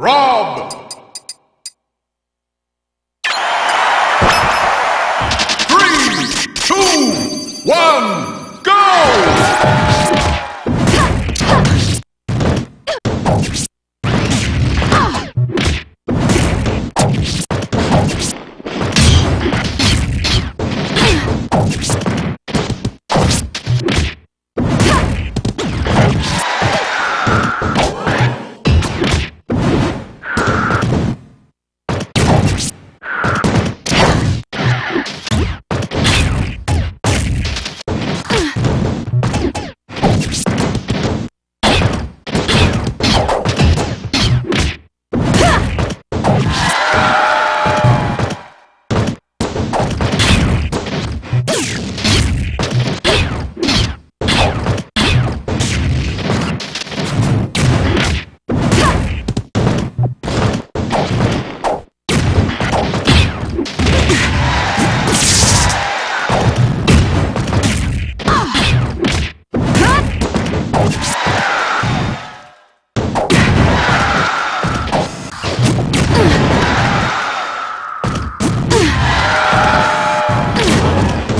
Rob! Three, two, one, go!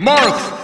Marth